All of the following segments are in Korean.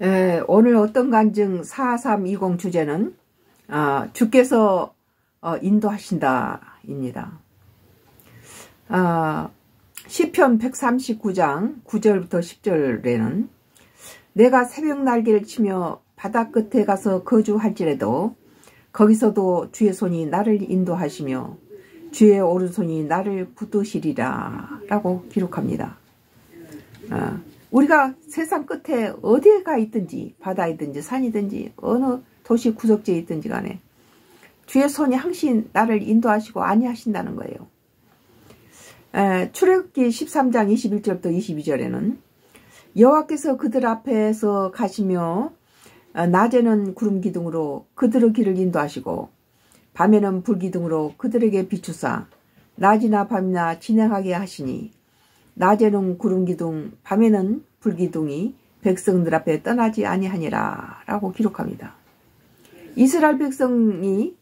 에, 오늘 어떤 간증 4320 주제는 아, 주께서 어, 인도하신다입니다. 아, 시편 139장 9절부터 10절에는 내가 새벽 날개를 치며 바다 끝에 가서 거주할지라도 거기서도 주의 손이 나를 인도하시며 주의 오른손이 나를 붙드시리라 라고 기록합니다. 아, 우리가 세상 끝에 어디에 가 있든지 바다이든지 산이든지 어느 도시 구석지에 있든지 간에 주의 손이 항상 나를 인도하시고 안니하신다는 거예요. 에, 출애굽기 13장 21절부터 22절에는 여호와께서 그들 앞에서 가시며 어, 낮에는 구름 기둥으로 그들의 길을 인도하시고 밤에는 불 기둥으로 그들에게 비추사 낮이나 밤이나 진행하게 하시니 낮에는 구름 기둥 밤에는 불 기둥이 백성들 앞에 떠나지 아니하니라 라고 기록합니다. 이스라엘 백성이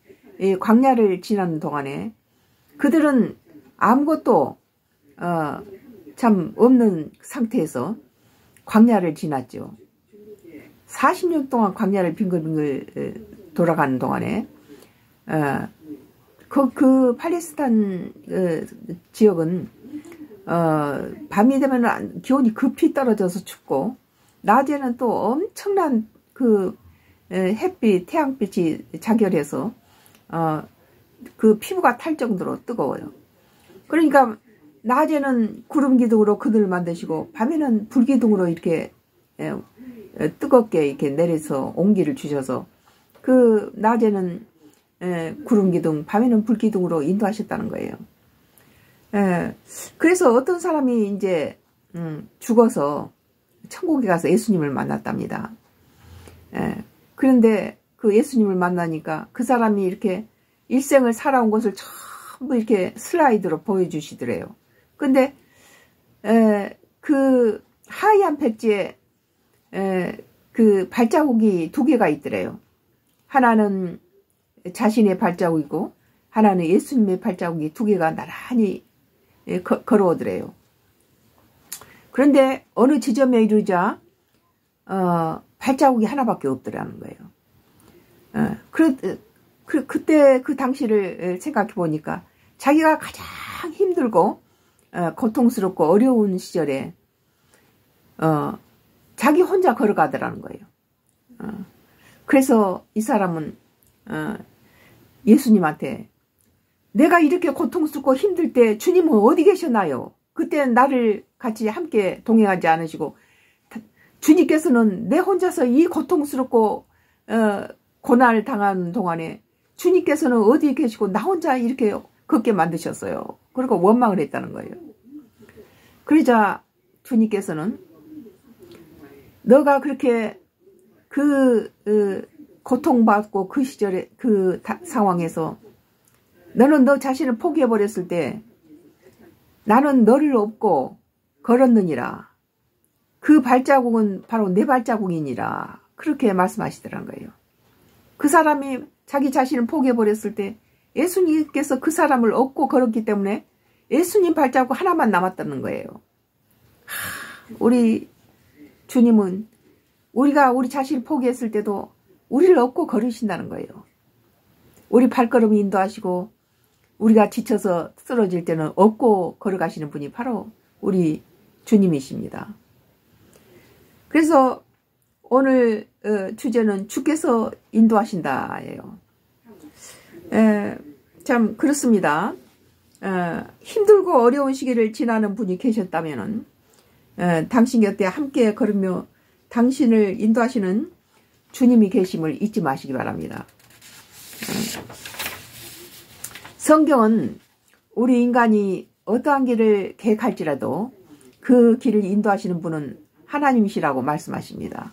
광야를 지나는 동안에 그들은 아무것도 어, 참 없는 상태에서 광야를 지났죠. 40년 동안 광야를 빙글빙글 돌아가는 동안에 어, 그, 그 팔레스타인 어, 지역은 어, 밤이 되면 기온이 급히 떨어져서 춥고 낮에는 또 엄청난 그 햇빛, 태양빛이 자결해서 어, 그 피부가 탈 정도로 뜨거워요. 그러니까 낮에는 구름 기둥으로 그늘을 만드시고 밤에는 불 기둥으로 이렇게 뜨겁게 이렇게 내려서 온기를 주셔서 그 낮에는 구름 기둥, 밤에는 불 기둥으로 인도하셨다는 거예요. 그래서 어떤 사람이 이제 음, 죽어서 천국에 가서 예수님을 만났답니다. 그런데 그 예수님을 만나니까 그 사람이 이렇게 일생을 살아온 것을 전부 이렇게 슬라이드로 보여주시더래요. 근데 에, 그 하얀 백지에 에, 그 발자국이 두 개가 있더래요. 하나는 자신의 발자국이고 하나는 예수님의 발자국이 두 개가 나란히 거, 걸어오더래요. 그런데 어느 지점에 이르자 어, 발자국이 하나밖에 없더라는 거예요. 어, 그, 그, 그때 그 당시를 생각해 보니까 자기가 가장 힘들고 어, 고통스럽고 어려운 시절에 어, 자기 혼자 걸어가더라는 거예요. 어, 그래서 이 사람은 어, 예수님한테 내가 이렇게 고통스럽고 힘들 때 주님은 어디 계셨나요? 그때 나를 같이 함께 동행하지 않으시고 주님께서는 내 혼자서 이 고통스럽고 어, 고난을 당한 동안에 주님께서는 어디 계시고 나 혼자 이렇게 걷게 만드셨어요. 그리고 원망을 했다는 거예요. 그러자 주님께서는 너가 그렇게 그 어, 고통받고 그 시절에 그 상황에서 너는 너 자신을 포기해버렸을 때 나는 너를 업고 걸었느니라. 그 발자국은 바로 내 발자국이니라. 그렇게 말씀하시더란 거예요. 그 사람이 자기 자신을 포기해버렸을 때 예수님께서 그 사람을 업고 걸었기 때문에 예수님 발자국 하나만 남았다는 거예요. 하, 우리 주님은 우리가 우리 자신을 포기했을 때도 우리를 업고 걸으신다는 거예요. 우리 발걸음 인도하시고 우리가 지쳐서 쓰러질 때는 업고 걸어가시는 분이 바로 우리 주님이십니다. 그래서 오늘 어, 주제는 주께서 인도하신다예요. 에, 참 그렇습니다. 에, 힘들고 어려운 시기를 지나는 분이 계셨다면 당신 곁에 함께 걸으며 당신을 인도하시는 주님이 계심을 잊지 마시기 바랍니다. 성경은 우리 인간이 어떠한 길을 계획할지라도 그 길을 인도하시는 분은 하나님이시라고 말씀하십니다.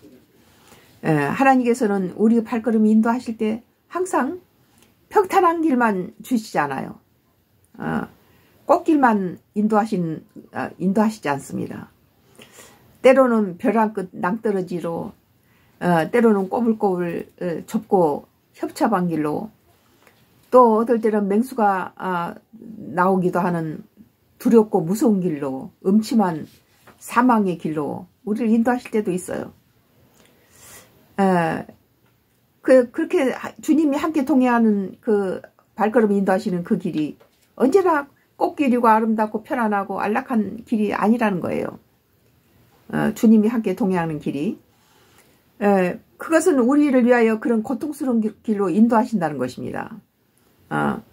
하나님께서는 우리 발걸음 인도하실 때 항상 평탄한 길만 주시잖아요. 어, 꽃길만 인도하신, 어, 인도하시지 않습니다. 때로는 벼랑 끝 낭떠러지로, 어, 때로는 꼬불꼬불 좁고 협잡한 길로, 또 어떨 때는 맹수가 아, 나오기도 하는 두렵고 무서운 길로, 음침한 사망의 길로 우리를 인도하실 때도 있어요. 에, 그, 그렇게 주님이 함께 동행하는 그 발걸음 인도하시는 그 길이 언제나 꽃길이고 아름답고 편안하고 안락한 길이 아니라는 거예요. 어, 주님이 함께 동행하는 길이. 에, 그것은 우리를 위하여 그런 고통스러운 길로 인도하신다는 것입니다. 어,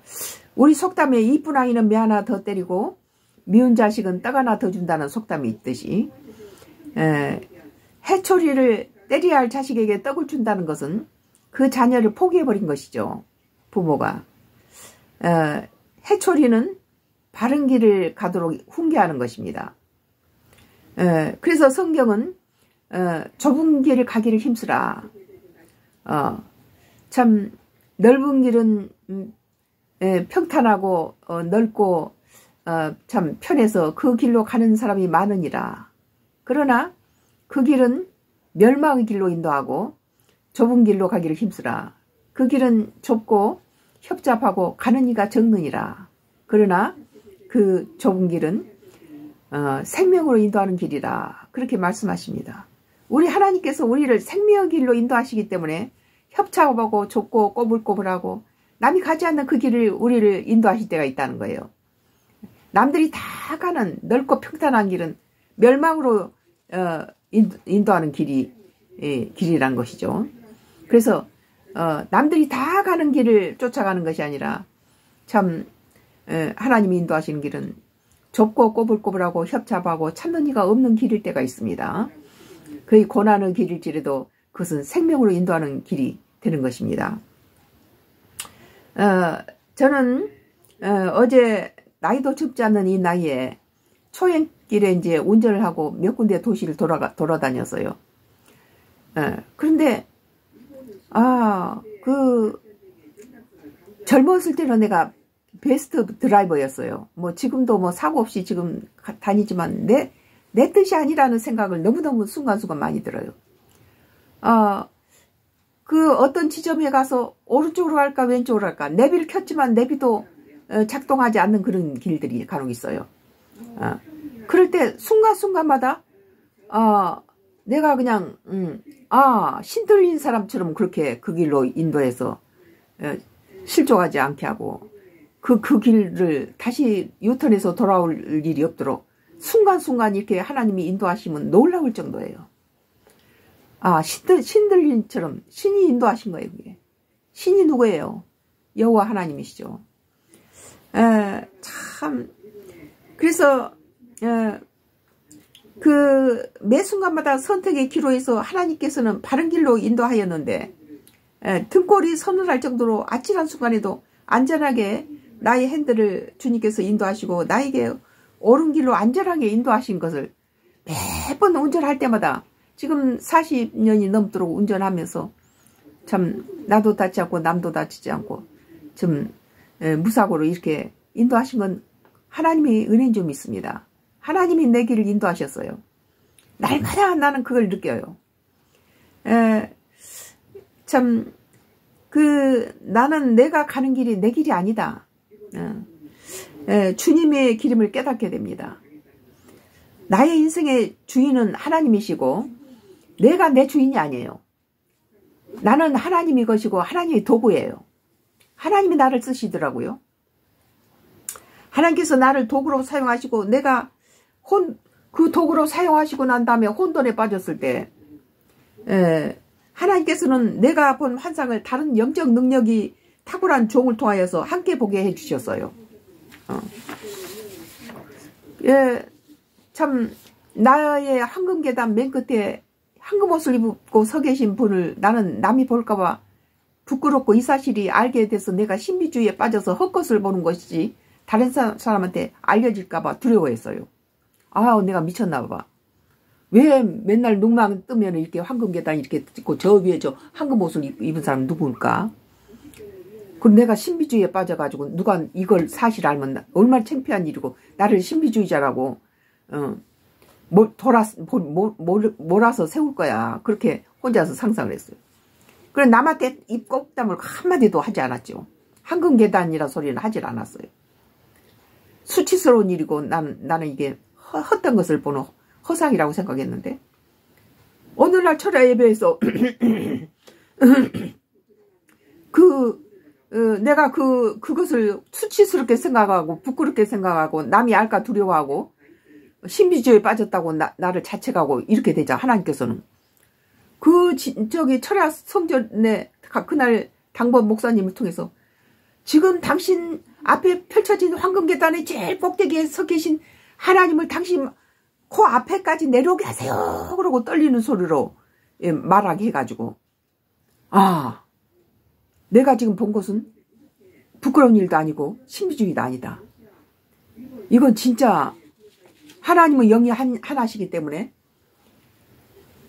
우리 속담에 이쁜 아이는 매 하나 더 때리고 미운 자식은 떡 하나 더 준다는 속담이 있듯이 에, 해초리를 때려야 할 자식에게 떡을 준다는 것은 그 자녀를 포기해버린 것이죠. 부모가. 에, 해초리는 바른 길을 가도록 훈계하는 것입니다. 에, 그래서 성경은 어, 좁은 길을 가기를 힘쓰라. 어, 참 넓은 길은 음, 에, 평탄하고 어, 넓고 어, 참 편해서 그 길로 가는 사람이 많으니라. 그러나 그 길은 멸망의 길로 인도하고 좁은 길로 가기를 힘쓰라. 그 길은 좁고 협잡하고 가는 이가 적느니라. 그러나 그 좁은 길은 어, 생명으로 인도하는 길이라. 그렇게 말씀하십니다. 우리 하나님께서 우리를 생명의 길로 인도하시기 때문에 협착하고 좁고 꼬불꼬불하고 남이 가지 않는 그 길을 우리를 인도하실 때가 있다는 거예요. 남들이 다 가는 넓고 평탄한 길은 멸망으로 어, 인도하는 길이 예, 길이란 것이죠. 그래서 어, 남들이 다 가는 길을 쫓아가는 것이 아니라 참 예, 하나님이 인도하시는 길은 좁고 꼬불꼬불하고 협잡하고 찾는 이가 없는 길일 때가 있습니다. 그의 고난의 길일지라도 그것은 생명으로 인도하는 길이 되는 것입니다. 어, 저는 어, 제 나이도 춥지 않는 이 나이에 초행길에 이제 운전을 하고 몇 군데 도시를 돌아가, 돌아다녔어요. 어, 그런데, 아, 그, 젊었을 때는 내가 베스트 드라이버였어요. 뭐 지금도 뭐 사고 없이 지금 다니지만 내, 내 뜻이 아니라는 생각을 너무너무 순간순간 많이 들어요. 어, 그 어떤 지점에 가서 오른쪽으로 갈까 왼쪽으로 갈까 내비를 켰지만 내비도 어, 작동하지 않는 그런 길들이 간혹 있어요. 어, 그럴 때 순간순간마다 어, 내가 그냥 음, 아 신들린 사람처럼 그렇게 그 길로 인도해서 어, 실족하지 않게 하고 그, 그 길을 다시 유턴해서 돌아올 일이 없도록 순간순간 이렇게 하나님이 인도하시면 놀라울 정도예요. 아, 신들, 신들린처럼 신이 인도하신 거예요, 그게. 신이 누구예요? 여호와 하나님이시죠. 에, 참, 그래서, 에, 그, 매 순간마다 선택의 기로에서 하나님께서는 바른 길로 인도하였는데, 에, 등골이 서늘할 정도로 아찔한 순간에도 안전하게 나의 핸들을 주님께서 인도하시고 나에게 옳은 길로 안전하게 인도하신 것을 매번 운전할 때마다 지금 40년이 넘도록 운전하면서 참 나도 다치지 않고 남도 다치지 않고 좀 무사고로 이렇게 인도하신 건 하나님의 은혜인 좀 있습니다. 하나님이 내 길을 인도하셨어요. 날마다 나는 그걸 느껴요. 에, 참, 그, 나는 내가 가는 길이 내 길이 아니다. 예, 주님의 기름을 깨닫게 됩니다. 나의 인생의 주인은 하나님이시고 내가 내 주인이 아니에요. 나는 하나님이 것이고 하나님의 도구예요. 하나님이 나를 쓰시더라고요. 하나님께서 나를 도구로 사용하시고 내가 혼, 그 도구로 사용하시고 난 다음에 혼돈에 빠졌을 때 에, 하나님께서는 내가 본 환상을 다른 영적 능력이 탁월한 종을 통하여서 함께 보게 해주셨어요. 어. 예, 참 나의 황금 계단 맨 끝에 황금 옷을 입고 서 계신 분을 나는 남이 볼까봐 부끄럽고 이 사실이 알게 돼서 내가 신비주의에 빠져서 헛것을 보는 것이지 다른 사람한테 알려질까봐 두려워했어요. 아, 내가 미쳤나봐. 왜 맨날 눈만 뜨면 이렇게 황금 계단 이렇게 찍고 저 위에 저 황금 옷을 입은 사람 누구일까? 그럼 내가 신비주의에 빠져가지고 누가 이걸 사실 알면 얼마나 창피한 일이고 나를 신비주의자라고 어, 뭐 돌아 뭐, 뭐, 몰아서 세울 거야 그렇게 혼자서 상상을 했어요. 그래 남한테 입 꼭담을 한마디도 하지 않았죠. 황금 계단이라 소리는 하질 않았어요. 수치스러운 일이고 난, 나는 이게 헛, 헛된 것을 보는 허상이라고 생각했는데 어느 날 철야 예배에서 그 어, 내가 그 그것을 수치스럽게 생각하고 부끄럽게 생각하고 남이 알까 두려워하고 신비주의에 빠졌다고 나, 나를 자책하고 이렇게 되자 하나님께서는 그 저기 철야 성전에 그날 당번 목사님을 통해서 지금 당신 앞에 펼쳐진 황금 계단의 제일 꼭대기에 서 계신 하나님을 당신 코 앞에까지 내려오게 하세요. 그러고 떨리는 소리로 예, 말하게 해가지고 아 내가 지금 본 것은 부끄러운 일도 아니고 신비주의도 아니다. 이건 진짜 하나님은 영이 한, 하나시기 때문에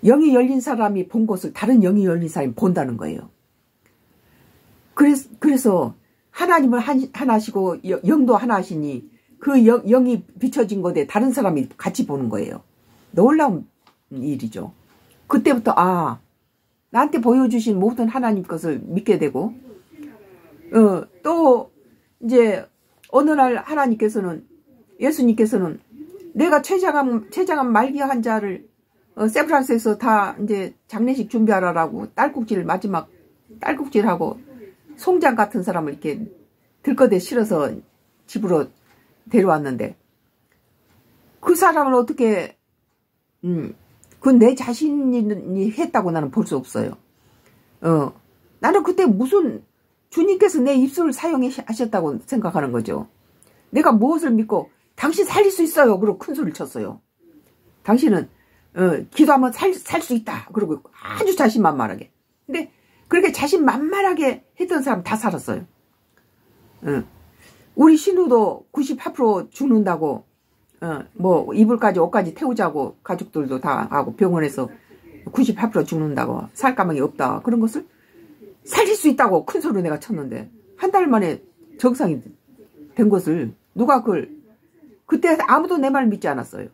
영이 열린 사람이 본 것을 다른 영이 열린 사람이 본다는 거예요. 그래서, 그래서 하나님은 한, 하나시고 영도 하나시니 그 영, 영이 비춰진 것에 다른 사람이 같이 보는 거예요. 놀라운 일이죠. 그때부터 아 나한테 보여주신 모든 하나님 것을 믿게 되고 어, 또 이제 어느 날 하나님께서는 예수님께서는 내가 최장암 최장암 말기 환자를 어, 세브란스에서 다 이제 장례식 준비하라라고 딸꾹질 마지막 딸꾹질하고 송장 같은 사람을 이렇게 들거대 실어서 집으로 데려왔는데 그 사람을 어떻게 음, 그건 내 자신이 했다고 나는 볼 수 없어요. 어, 나는 그때 무슨 주님께서 내 입술을 사용하셨다고 생각하는 거죠. 내가 무엇을 믿고 당신 살릴 수 있어요. 그러고 큰 소리를 쳤어요. 당신은 어, 기도하면 살수 있다. 그러고 아주 자신만만하게. 근데 그렇게 자신만만하게 했던 사람 다 살았어요. 어. 우리 신우도 98% 죽는다고 어, 뭐 이불까지 옷까지 태우자고 가족들도 다 하고 병원에서 98% 죽는다고 살 가망이 없다 그런 것을 살릴 수 있다고 큰 소리로 내가 쳤는데 한 달 만에 정상이 된 것을 누가 그걸 그때 아무도 내 말 믿지 않았어요.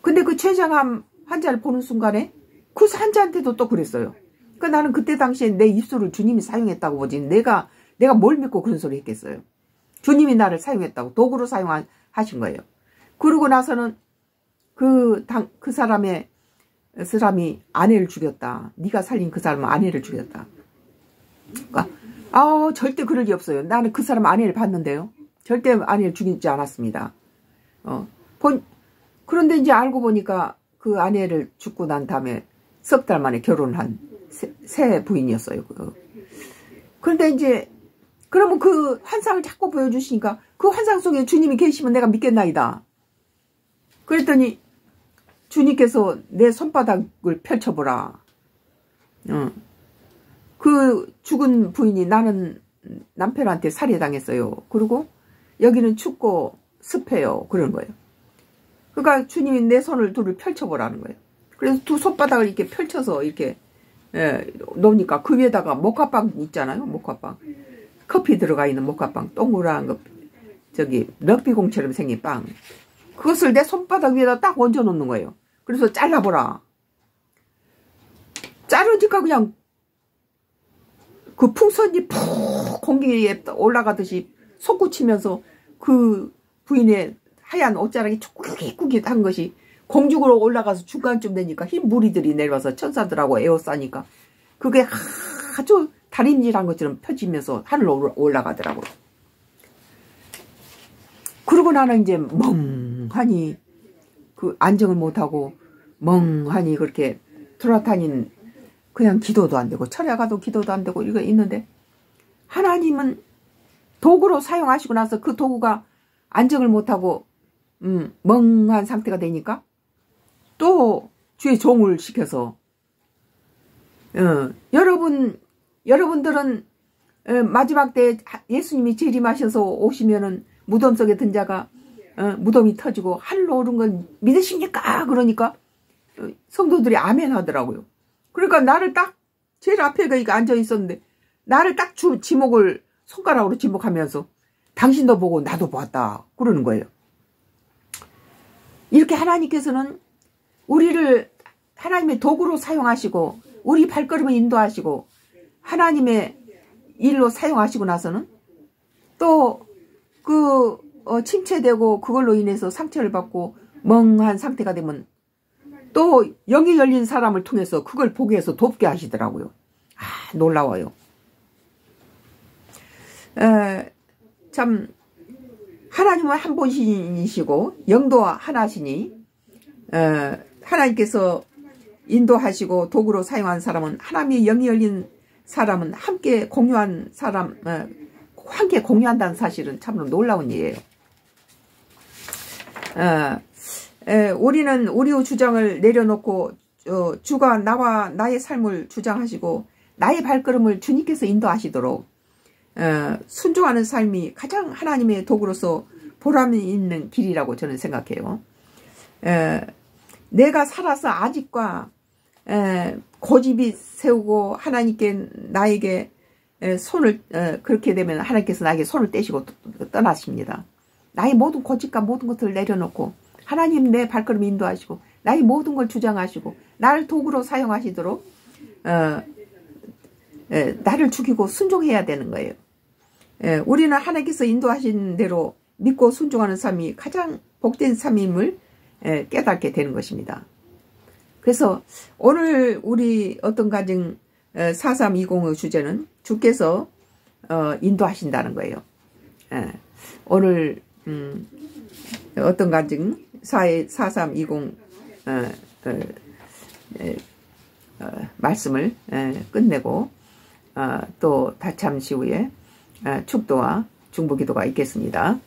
근데 그 췌장암 환자를 보는 순간에 그 환자한테도 또 그랬어요. 그러니까 나는 그때 당시에 내 입술을 주님이 사용했다고 보지 내가 내가 뭘 믿고 그런 소리 했겠어요. 주님이 나를 사용했다고 도구로 사용하신 거예요. 그러고 나서는 그, 당, 그 사람의, 사람이 아내를 죽였다. 네가 살린 그 사람은 아내를 죽였다. 그러니까, 아 절대 그럴 리 없어요. 나는 그 사람 아내를 봤는데요. 절대 아내를 죽이지 않았습니다. 어, 본, 그런데 이제 알고 보니까 그 아내를 죽고 난 다음에 석 달 만에 결혼한 새, 새 부인이었어요. 그. 그런데 이제 그러면 그 환상을 자꾸 보여주시니까 그 환상 속에 주님이 계시면 내가 믿겠나이다. 그랬더니 주님께서 내 손바닥을 펼쳐보라. 어. 그 죽은 부인이 나는 남편한테 살해당했어요. 그리고 여기는 춥고 습해요. 그런 거예요. 그러니까 주님이 내 손을 둘을 펼쳐보라는 거예요. 그래서 두 손바닥을 이렇게 펼쳐서 이렇게 예, 놓으니까 그 위에다가 모카빵 있잖아요. 모카빵. 커피 들어가 있는 모카빵. 동그란 거 저기 럭비공처럼 생긴 빵. 그것을 내 손바닥 위에다 딱 얹어 놓는 거예요. 그래서 잘라보라. 자르니까 그냥 그 풍선이 푹 공기에 올라가듯이 솟구치면서 그 부인의 하얀 옷자락이 촉구깃한 것이 공중으로 올라가서 중간쯤 되니까 흰 무리들이 내려와서 천사들하고 에워싸니까 그게 아주 다림질한 것처럼 펴지면서 하늘로 올라가더라고요. 그러고 나는 이제 멍하니 그 안정을 못하고 멍하니 그렇게 돌아다닌 그냥 기도도 안 되고 철야 가도 기도도 안 되고 이거 있는데 하나님은 도구로 사용하시고 나서 그 도구가 안정을 못하고 음, 멍한 상태가 되니까 또 주의 종을 시켜서 어, 여러분 여러분들은 어, 마지막 때 예수님이 재림하셔서 오시면은 무덤 속에 든 자가 어, 무덤이 터지고 하늘로 오른 걸 믿으십니까? 그러니까 어, 성도들이 아멘 하더라고요. 그러니까 나를 딱 제일 앞에 가 앉아 있었는데 나를 딱 주, 지목을 손가락으로 지목하면서 당신도 보고 나도 보았다 그러는 거예요. 이렇게 하나님께서는 우리를 하나님의 도구로 사용하시고 우리 발걸음을 인도하시고 하나님의 일로 사용하시고 나서는 또그 어, 침체되고 그걸로 인해서 상처를 받고 멍한 상태가 되면 또 영이 열린 사람을 통해서 그걸 보게 해서 돕게 하시더라고요. 아 놀라워요. 에, 참 하나님은 한 분이시고 영도 하나시니 에, 하나님께서 인도하시고 도구로 사용한 사람은 하나님의 영이 열린 사람은 함께 공유한 사람 에, 함께 공유한다는 사실은 참으로 놀라운 일이에요. 에, 에, 우리는 우리의 주장을 내려놓고 어, 주가 나와 나의 삶을 주장하시고 나의 발걸음을 주님께서 인도하시도록 어, 순종하는 삶이 가장 하나님의 도구로서 보람이 있는 길이라고 저는 생각해요. 에, 내가 살아서 아직과 에, 고집이 세우고 하나님께 나에게 에, 손을 에, 그렇게 되면 하나님께서 나에게 손을 떼시고 떠나십니다. 나의 모든 고집과 모든 것들을 내려놓고 하나님 내 발걸음 인도하시고 나의 모든 걸 주장하시고 나를 도구로 사용하시도록 어, 에, 나를 죽이고 순종해야 되는 거예요. 에, 우리는 하나님께서 인도하신 대로 믿고 순종하는 삶이 가장 복된 삶임을 에, 깨닫게 되는 것입니다. 그래서 오늘 우리 어떤 가정 4320의 주제는 주께서 어, 인도하신다는 거예요. 에, 오늘 음, 어떤 가정 4320 어, 어, 어, 말씀을 끝내고 또 잠시 후에 축도와 중보기도가 있겠습니다.